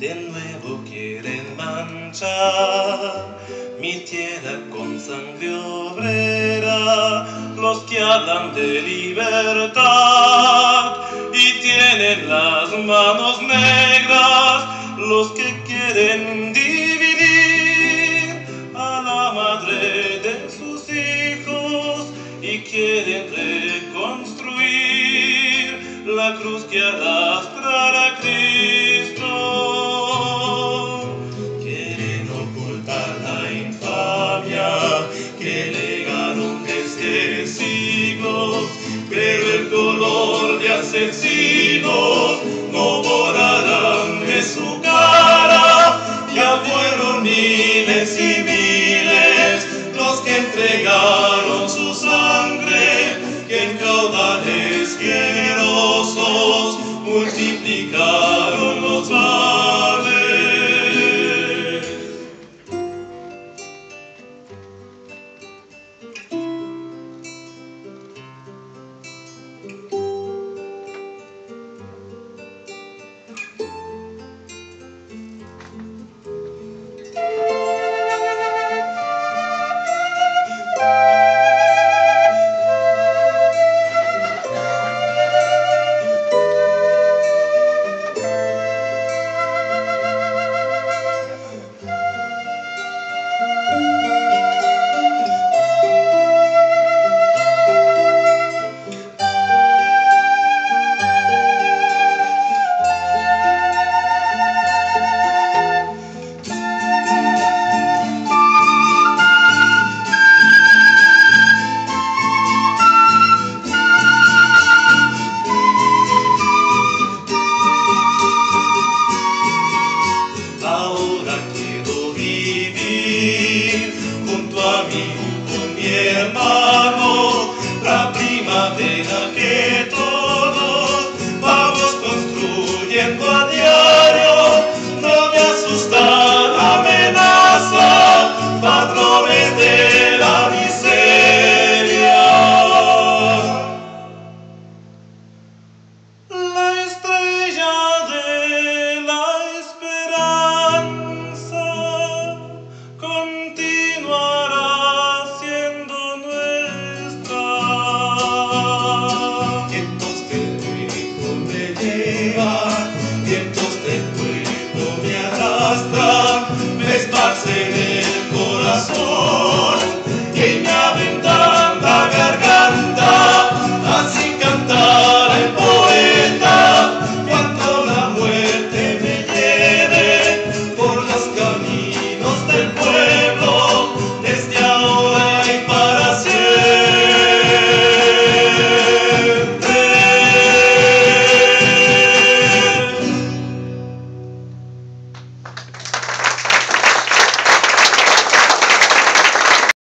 de nuevo quieren manchar mi tierra con sangre obrera, los que hablan de libertad y tienen las manos negras, los que quieren dividir a la madre de sus hijos y quieren reconstruir la cruz que arrastra a Cristo. Siglos, pero el color de asesinos no borrarán de su cara. Ya fueron miles y miles los que entregaron su sangre, que en caudales generosos multiplicaron paz en el corazón.